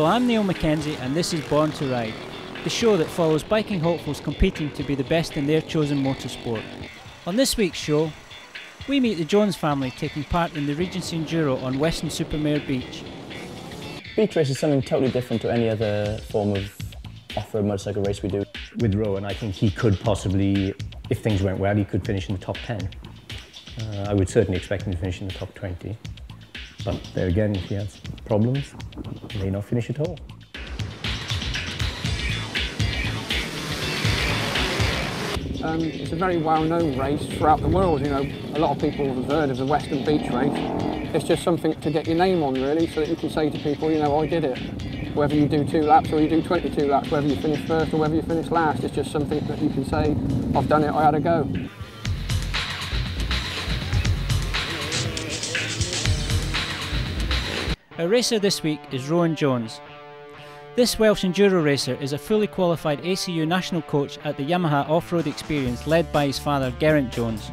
Hello, I'm Niall Mackenzie and this is Born to Ride, the show that follows biking hopefuls competing to be the best in their chosen motorsport. On this week's show, we meet the Jones family taking part in the Regency Enduro on Weston-super-Mare Beach. Beach race is something totally different to any other form of off-road motorcycle race we do. With Rowan, I think he could possibly, if things went well, he could finish in the top 10. Uh, I would certainly expect him to finish in the top 20. But there again, if he has problems, he may not finish at all. Um, it's a very well-known race throughout the world. You know, a lot of people have heard of the Weston Beach Race. It's just something to get your name on, really, so that you can say to people, you know, I did it. Whether you do two laps or you do 22 laps, whether you finish first or whether you finish last, it's just something that you can say, I've done it, I had a go. Our racer this week is Rowan Jones. This Welsh enduro racer is a fully qualified ACU national coach at the Yamaha Off-Road Experience led by his father Geraint Jones.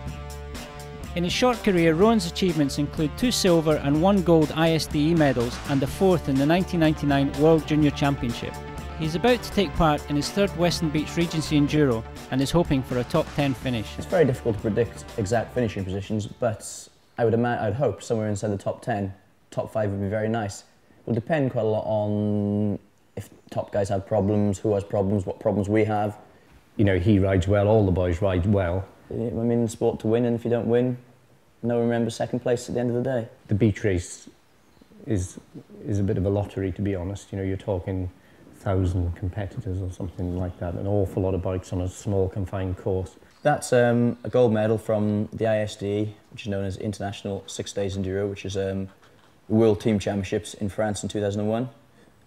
In his short career, Rowan's achievements include two silver and one gold ISDE medals and a fourth in the 1999 World Junior Championship. He is about to take part in his third Weston Beach Regency Enduro and is hoping for a top 10 finish. It's very difficult to predict exact finishing positions, but I would I'd hope somewhere inside the top 10, top 5 would be very nice. It will depend quite a lot on if top guys have problems, who has problems, what problems we have. You know, he rides well, all the boys ride well. I'm in the sport to win, and if you don't win, no one remembers second place at the end of the day. The beach race is, is a bit of a lottery, to be honest. You know, you're talking thousand competitors or something like that, an awful lot of bikes on a small confined course. That's um, a gold medal from the ISDE, which is known as International Six Days Enduro, which is um, World Team Championships in France in 2001.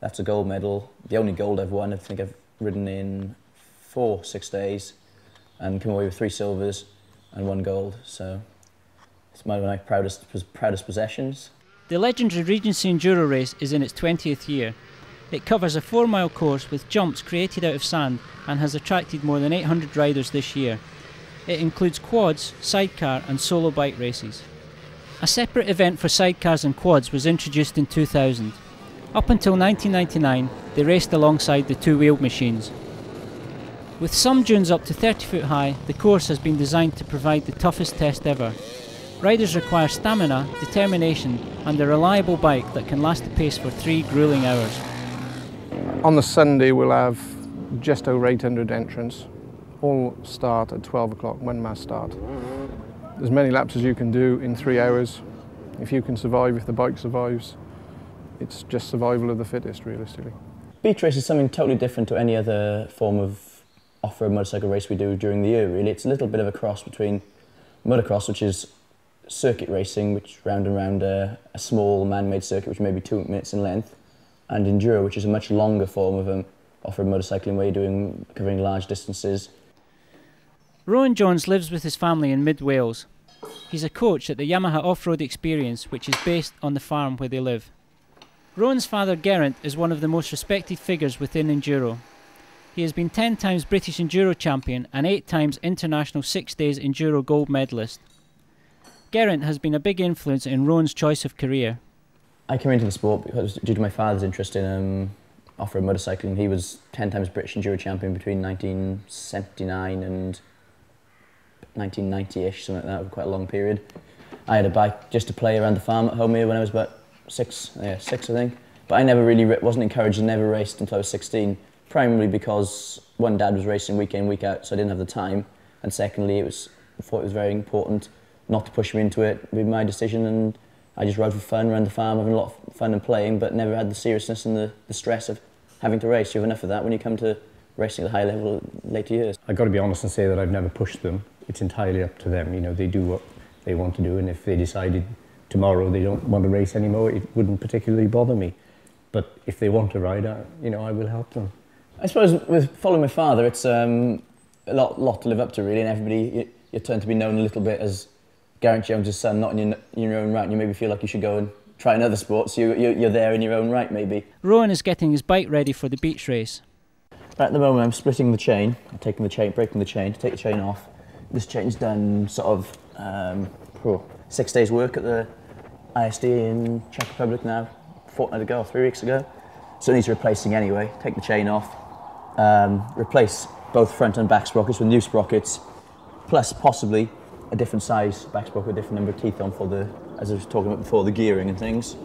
That's a gold medal, the only gold I've won. I think I've ridden in four six days and come away with three silvers and one gold. So it's one of my proudest, proudest possessions. The legendary Regency Enduro race is in its 20th year. It covers a four mile course with jumps created out of sand and has attracted more than 800 riders this year. It includes quads, sidecar, and solo bike races. A separate event for sidecars and quads was introduced in 2000. Up until 1999, they raced alongside the two wheeled machines. With some dunes up to 30 foot high, the course has been designed to provide the toughest test ever. Riders require stamina, determination, and a reliable bike that can last the pace for three grueling hours. On the Sunday, we'll have just over 800 entrants. All start at 12 o'clock, when mass start. As many laps as you can do in three hours. If you can survive, if the bike survives, it's just survival of the fittest, realistically. Beach race is something totally different to any other form of off-road motorcycle race we do during the year, really. It's a little bit of a cross between motocross, which is circuit racing, which round and round a, a small man-made circuit, which may be two minutes in length, and enduro, which is a much longer form of um, off-road motorcycling where you're doing, covering large distances. Rowan Jones lives with his family in mid Wales. He's a coach at the Yamaha Off-Road Experience, which is based on the farm where they live. Rowan's father Geraint is one of the most respected figures within Enduro. He has been 10 times British Enduro champion and 8 times International 6 Days Enduro gold medalist. Geraint has been a big influence in Rowan's choice of career. I came into the sport because due to my father's interest in um, off-road motorcycling. He was 10 times British Enduro champion between 1979 and 1990-ish, something like that, quite a long period. I had a bike just to play around the farm at home here when I was about six, yeah, six I think. But I never really wasn't encouraged and never raced until I was 16. Primarily because one, dad was racing week in week out, so I didn't have the time, and secondly, it was I thought it was very important not to push me into it. It was my decision, and I just rode for fun around the farm, having a lot of fun and playing, but never had the seriousness and the, the stress of having to race. You have enough of that when you come to racing at a high level later years. I've got to be honest and say that I've never pushed them. It's entirely up to them. You know, they do what they want to do, and if they decided tomorrow they don't want to race anymore, it wouldn't particularly bother me. But if they want to ride, I, you know, I will help them. I suppose with following my father, it's um, a lot, lot to live up to really, and everybody you, you turn to be known a little bit as Geraint Jones's son, not in your, in your own right. And you maybe feel like you should go and try another sport, so you, you, you're there in your own right, maybe. Rowan is getting his bike ready for the beach race. Right at the moment, I'm splitting the chain. I'm taking the chain, breaking the chain to take the chain off. This chain's done sort of um, oh, six days work at the ISD in Czech Republic now, a fortnight ago, three weeks ago. so it needs replacing anyway. Take the chain off, um, replace both front and back sprockets with new sprockets, plus possibly a different size back sprocket, a different number of teeth on for the, as I was talking about before, the gearing and things.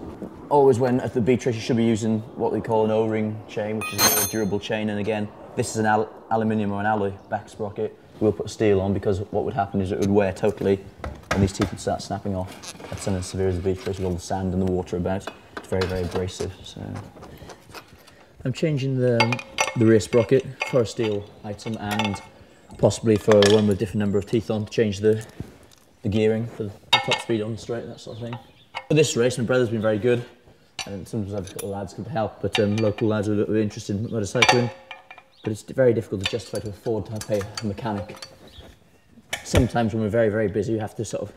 Always when at the beach race you should be using what we call an O-ring chain, which is a more durable chain, and again, this is an al- aluminium or an alloy back sprocket. We'll put steel on because what would happen is it would wear totally and these teeth would start snapping off. That's something as severe as the beach race with all the sand and the water about. It's very, very abrasive. So I'm changing the, the rear sprocket for a steel item and possibly for one with a different number of teeth on to change the, the gearing for the top speed on straight, that sort of thing. For this race, my brother's been very good. And sometimes I've got the lads can help, but um, local lads are a little bit interested in motorcycling. But it's very difficult to justify to afford to pay a mechanic. Sometimes when we're very, very busy, we have to sort of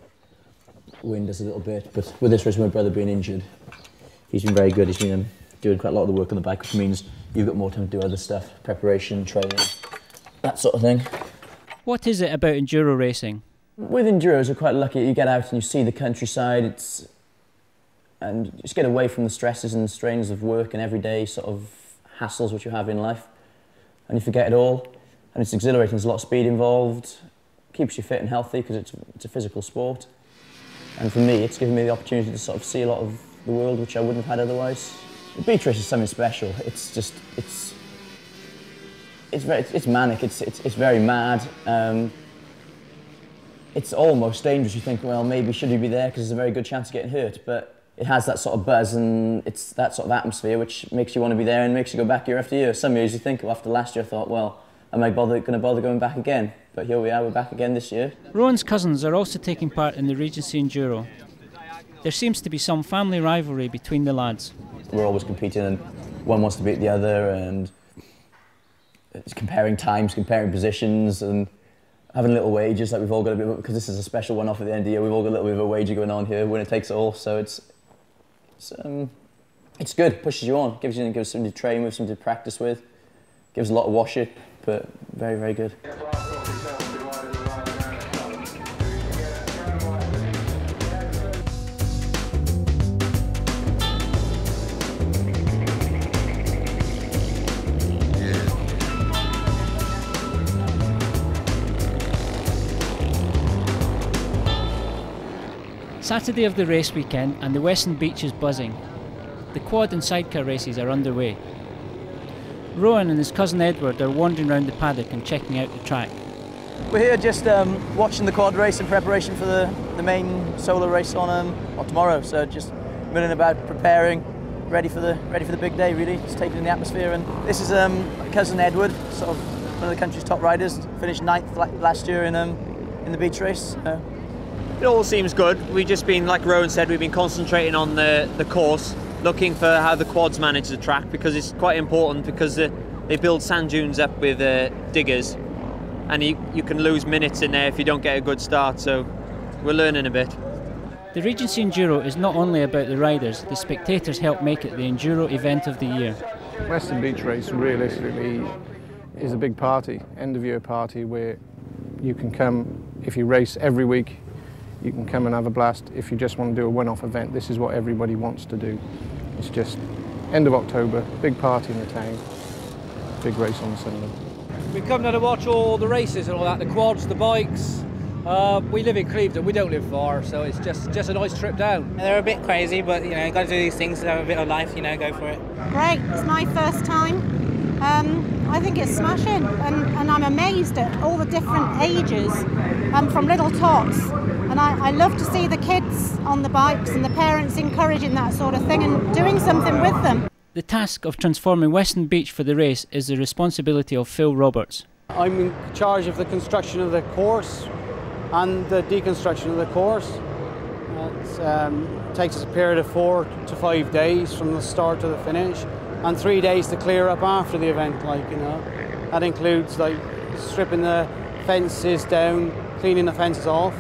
wind us a little bit. But with this race, my brother being injured, he's been very good. He's been um, doing quite a lot of the work on the bike, which means you've got more time to do other stuff, preparation, training, that sort of thing. What is it about enduro racing? With enduros, we're quite lucky. You get out and you see the countryside. It's and just get away from the stresses and strains of work and everyday sort of hassles which you have in life, and you forget it all. And it's exhilarating. There's a lot of speed involved. Keeps you fit and healthy because it's it's a physical sport. And for me, it's given me the opportunity to sort of see a lot of the world which I wouldn't have had otherwise. The is something special. It's just it's it's very it's, manic. It's it's it's very mad. Um, it's almost dangerous. You think, well, maybe should you be there because there's a very good chance of getting hurt, but it has that sort of buzz and it's that sort of atmosphere which makes you want to be there and makes you go back year after year. Some years you think, well, after last year, I thought, well, am I bother, going to bother going back again? But here we are, we're back again this year. Rowan's cousins are also taking part in the Regency Enduro. There seems to be some family rivalry between the lads. We're always competing and one wants to beat the other and it's comparing times, comparing positions and having little wages like we've all got a bit because this is a special one off at the end of the year. We've all got a little bit of a wager going on here, winner takes it all. So it's it's, um, it's good, pushes you on, gives you gives something to train with, something to practice with, gives a lot of wash it, but very very good. Saturday of the race weekend and the Weston Beach is buzzing. The quad and sidecar races are underway. Rowan and his cousin Edward are wandering around the paddock and checking out the track. We're here just um, watching the quad race in preparation for the, the main solo race on um, on tomorrow. So just milling about, preparing, ready for the ready for the big day. Really, just taking in the atmosphere. And this is um, cousin Edward, sort of one of the country's top riders. Finished ninth last year in um, in the beach race. Uh, it all seems good. We've just been, like Rowan said, we've been concentrating on the, the course, looking for how the quads manage the track because it's quite important because uh, they build sand dunes up with uh, diggers and you, you can lose minutes in there if you don't get a good start. So we're learning a bit. The Regency Enduro is not only about the riders, the spectators help make it the Enduro event of the year. Weston Beach Race realistically is a big party, end of year party where you can come, if you race every week, you can come and have a blast. If you just want to do a one-off event, this is what everybody wants to do. It's just end of October, big party in the town, big race on the Sunday. We've come down to watch all the races and all that, the quads, the bikes. Uh, we live in Clevedon, we don't live far, so it's just just a nice trip down. They're a bit crazy, but you know, you got to do these things to have a bit of life, you know, go for it. Great, it's my first time. Um, I think it's smashing, and, and, I'm amazed at all the different ages, um, from little tots and I, I, love to see the kids on the bikes and the parents encouraging that sort of thing and doing something with them. The task of transforming Weston Beach for the race is the responsibility of Phil Roberts. I'm in charge of the construction of the course and the deconstruction of the course. It um, takes us a period of four to five days from the start to the finish and three days to clear up after the event like you know that includes like stripping the fences down cleaning the fences off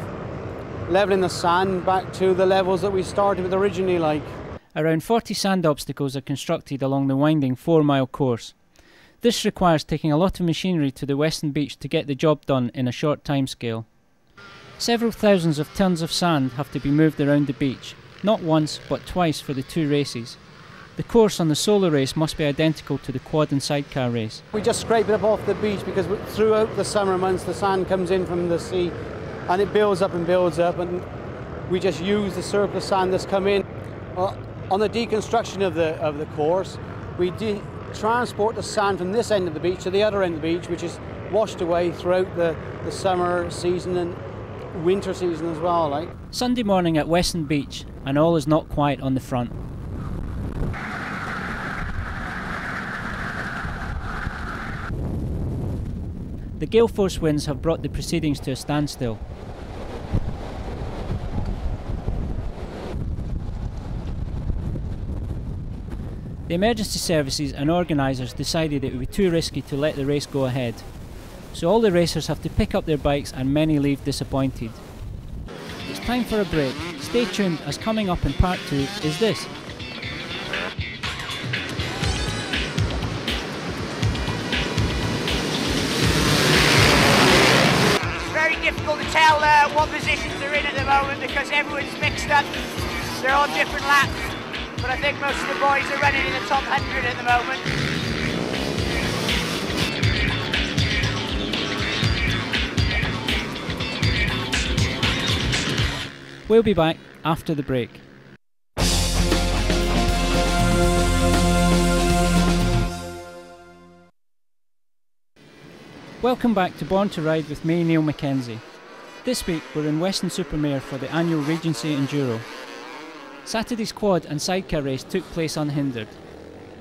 levelling the sand back to the levels that we started with originally like. Around 40 sand obstacles are constructed along the winding four mile course. This requires taking a lot of machinery to the Weston beach to get the job done in a short time scale. Several thousands of tons of sand have to be moved around the beach, not once but twice for the two races. The course on the solo race must be identical to the quad and sidecar race. We just scrape it up off the beach because throughout the summer months the sand comes in from the sea and it builds up and builds up and we just use the surplus sand that's come in. Well, on the deconstruction of the, of the course, we transport the sand from this end of the beach to the other end of the beach, which is washed away throughout the, the summer season and winter season as well. Like. Sunday morning at Weston Beach, and all is not quiet on the front. The gale force winds have brought the proceedings to a standstill. The emergency services and organisers decided it would be too risky to let the race go ahead. So all the racers have to pick up their bikes and many leave disappointed. It's time for a break. Stay tuned as coming up in part 2 is this. Very difficult to tell uh, what positions they're in at the moment because everyone's mixed up. They're on different laps but I think most of the boys are running in the top 100 at the moment. We'll be back after the break. Welcome back to Born to Ride with me, Niall Mackenzie. This week we're in Weston-super-Mare for the annual Regency Enduro. Saturday's quad and sidecar race took place unhindered,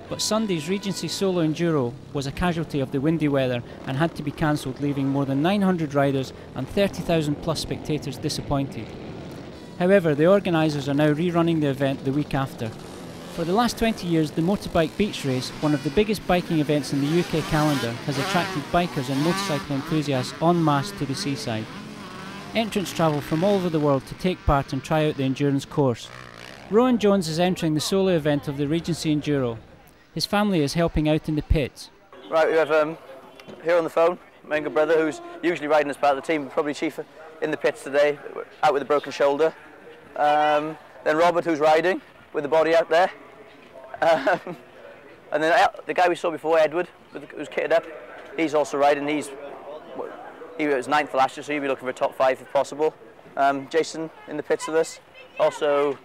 but Sunday's Regency Solo Enduro was a casualty of the windy weather and had to be cancelled, leaving more than 900 riders and 30,000 plus spectators disappointed. However, the organisers are now rerunning the event the week after. For the last 20 years, the Motorbike Beach Race, one of the biggest biking events in the UK calendar, has attracted bikers and motorcycle enthusiasts en masse to the seaside. Entrants travel from all over the world to take part and try out the endurance course, Rowan Jones is entering the solo event of the Regency Enduro. His family is helping out in the pits. Right, we have um, here on the phone my younger brother who's usually riding as part of the team, probably chief in the pits today, out with a broken shoulder. Um, then Robert who's riding with the body out there. Um, and then uh, the guy we saw before, Edward, who's kitted up, he's also riding. He's he was ninth last year, so he'll be looking for a top five if possible. Um, Jason in the pits with us. Also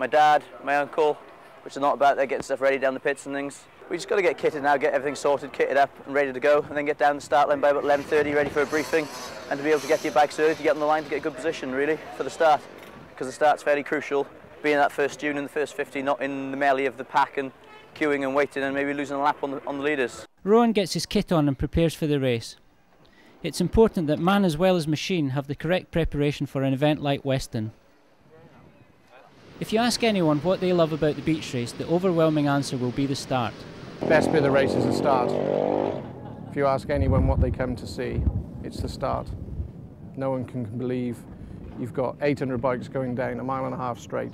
my dad, my uncle, which are not about, they're getting stuff ready down the pits and things. We just got to get kitted now, get everything sorted, kitted up and ready to go, and then get down the start line by about 11.30, ready for a briefing, and to be able to get your bikes early to get on the line to get a good position, really, for the start, because the start's fairly crucial, being that first June in the first 50, not in the melee of the pack and queuing and waiting and maybe losing a lap on the, on the leaders. Rowan gets his kit on and prepares for the race. It's important that man as well as machine have the correct preparation for an event like Weston. If you ask anyone what they love about the beach race, the overwhelming answer will be the start. Best bit of the race is the start. If you ask anyone what they come to see, it's the start. No one can believe you've got 800 bikes going down a mile and a half straight.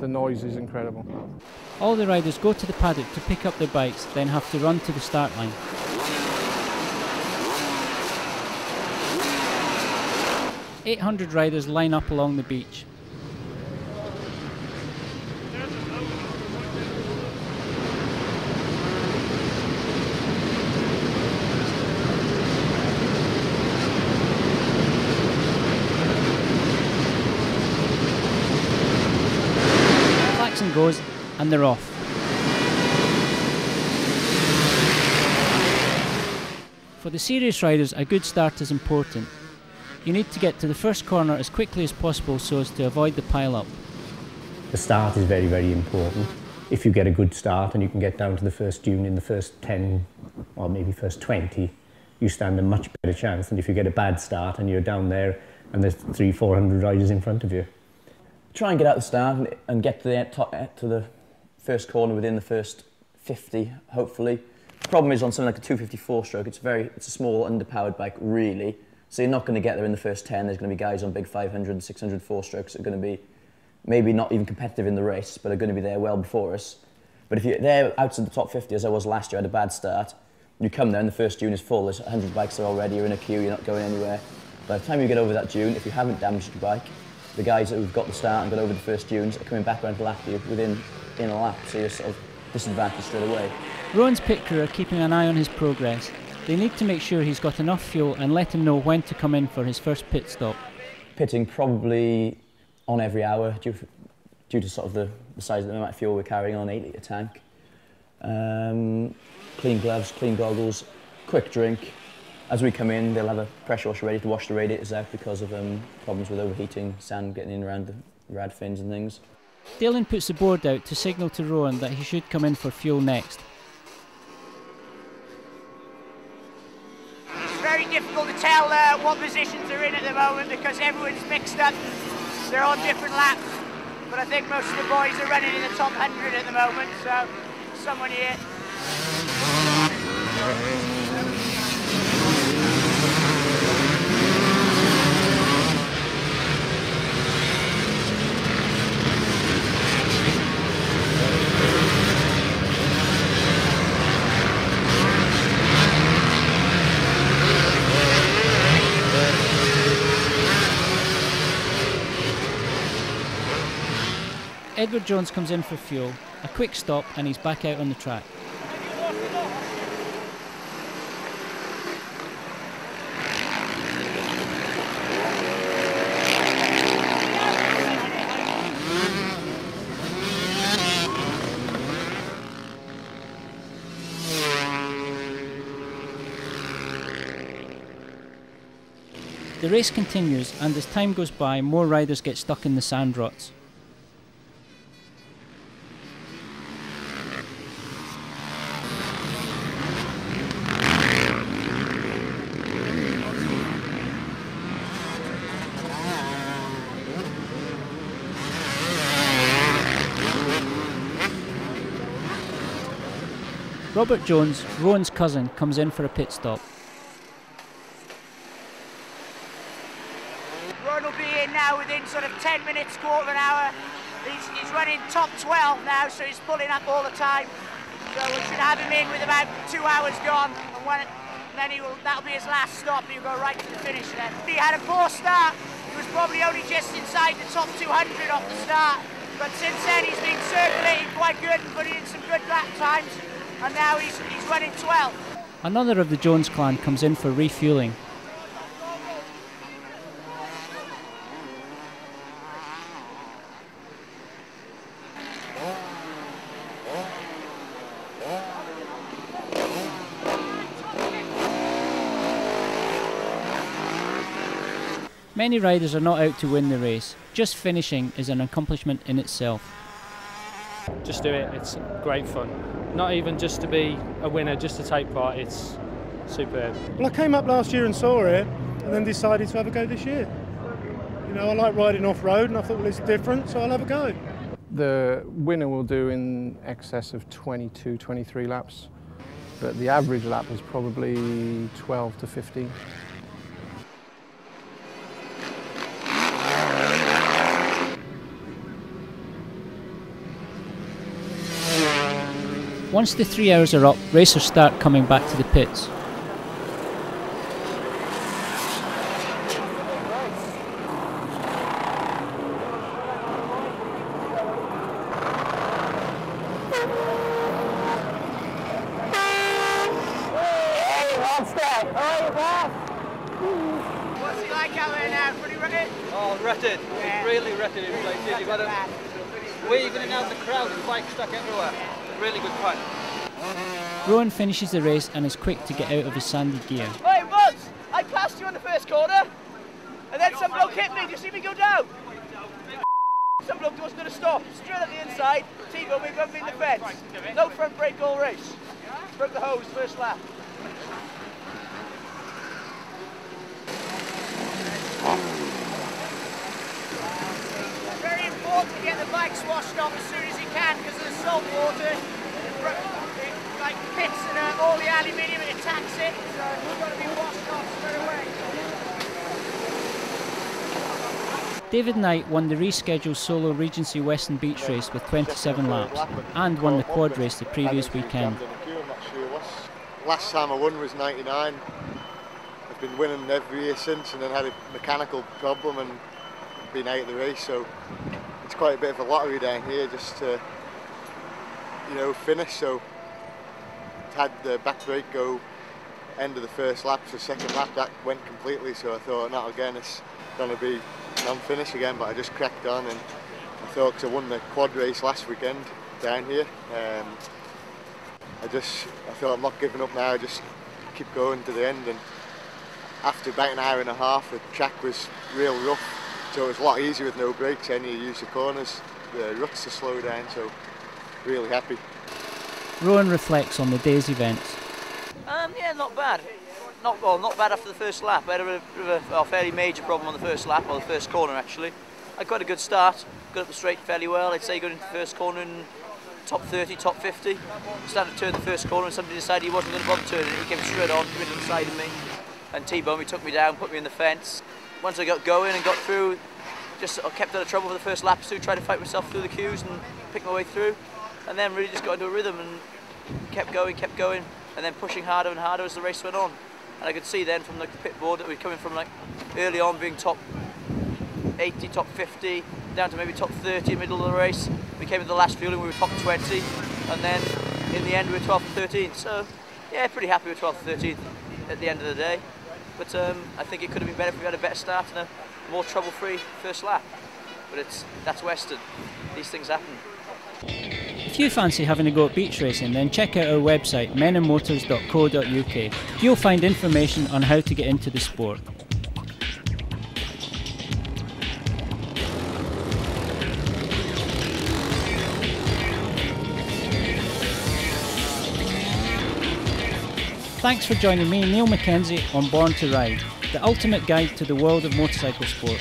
The noise is incredible. All the riders go to the paddock to pick up their bikes, then have to run to the start line. Eight hundred riders line up along the beach. Goes and they're off. For the serious riders, a good start is important. You need to get to the first corner as quickly as possible so as to avoid the pile-up. The start is very, very important. If you get a good start and you can get down to the first dune in the first 10 or maybe first 20, you stand a much better chance than if you get a bad start and you're down there and there's three, 400 riders in front of you try and get out the start and get to the top, to the first corner within the first 50, hopefully. Problem is on something like a 254 stroke, it's very, it's a small underpowered bike, really. So you're not going to get there in the first 10. There's going to be guys on big 500 and 600 four strokes that are going to be maybe not even competitive in the race, but are going to be there well before us. But if you're there out to the top 50, as I was last year, I had a bad start, you come there and the first dune is full, there's 100 bikes there already, you're in a queue, you're not going anywhere. By the time you get over that dune, if you haven't damaged your bike, the guys that have got the start and got over the first dunes are coming back around to lap you within in a lap. So you're sort of disadvantage straight away. Rowan's pit crew are keeping an eye on his progress. They need to make sure he's got enough fuel and let him know when to come in for his first pit stop. Pitting probably on every hour due, due to sort of the, the size of the amount of fuel we're carrying on, 8 litre tank. Um, clean gloves, clean goggles, quick drink. As we come in, they'll have a pressure washer ready to wash the radiators out because of um, problems with overheating, sand getting in around the rad fins and things. Dylan puts the board out to signal to Rowan that he should come in for fuel next. It's very difficult to tell uh, what positions they're in at the moment because everyone's mixed up. They're on different laps. But I think most of the boys are running in the top 100 at the moment, so someone here. Edward Jones comes in for fuel, a quick stop, and he's back out on the track. The race continues, and as time goes by, more riders get stuck in the sand ruts. Robert Jones, Rowan's cousin, comes in for a pit stop. Ron will be in now within sort of 10 minutes, quarter of an hour. He's, he's running top 12 now, so he's pulling up all the time. So we should have him in with about two hours gone, and when then he will, that'll be his last stop. He'll go right to the finish then. He had a poor start. He was probably only just inside the top 200 off the start. But since then, he's been circulating quite good and putting in some good lap times. And now he's, he's running 12. Another of the Jones clan comes in for refueling. Many riders are not out to win the race. Just finishing is an accomplishment in itself. Just do it, it's great fun. Not even just to be a winner, just to take part, it's superb. Well, I came up last year and saw it, and then decided to have a go this year. You know, I like riding off road, and I thought, well, it's different, so I'll have a go. The winner will do in excess of 22, 23 laps, but the average lap is probably 12 to 15. Once the three hours are up, racers start coming back to the pits. What's he like out there now? Pretty rugged? Oh, rutted. Yeah. Really rutted in places. You've got to weave in and out the crowd and bikes stuck everywhere. Really good fun. Rowan finishes the race and is quick to get out of his sandy gear. Hey, Buzz! I passed you on the first corner, and then some bloke hit me. Did you see me go down? Some bloke wasn't going to stop. Straight at the inside, T-Bone, we're going to be in the fence. No front brake all race. Broke the hose first lap. Very important to get the bikes washed off as soon as you can because of the salt water. It, like pits and uh, all the aluminium it attacks it, so it's got to be washed off straight away. David Knight won the rescheduled solo Regency Weston Beach race with 27 laps and won the quad race the previous weekend. Last time I won was 99. I've been winning every year since and then had a mechanical problem and been out of the race so it's quite a bit of a lottery down here just to you know, finish. So had the back brake go end of the first lap, so second lap that went completely. So I thought, not again, it's going to be non-finish again. But I just cracked on, and I thought because I won the quad race last weekend down here, um, I just I thought I'm not giving up now. I just keep going to the end, and after about an hour and a half, the track was real rough. So it was a lot easier with no brakes. Then you use the corners, the ruts to slow down. So really happy. Rowan reflects on the day's events. Um, yeah, not bad. Not well, not bad after the first lap. I had a, a, a, fairly major problem on the first lap, or the first corner actually. I got a good start, got up the straight fairly well. I'd say got into the first corner in top 30, top 50. Started to turn the first corner and somebody decided he wasn't going to bother turning it. He came straight on, right on the side of me. And T-Bone, he took me down, put me in the fence. Once I got going and got through, just I kept out of trouble for the first lap or two, tried to fight myself through the queues and pick my way through. And then really just got into a rhythm and kept going, kept going, and then pushing harder and harder as the race went on. And I could see then from the pit board that we were coming from like early on being top 80, top 50, down to maybe top 30 middle of the race. We came in the last fueling, we were top 20, and then in the end we were 12th and 13th. So yeah, pretty happy with 12th and 13th at the end of the day. But um, I think it could have been better if we had a better start and a more trouble-free first lap. But it's that's Weston. These things happen. If you fancy having a go at beach racing, then check out our website menandmotors.co.uk. You'll find information on how to get into the sport. Thanks for joining me, Niall Mackenzie, on Born to Ride, the ultimate guide to the world of motorcycle sport.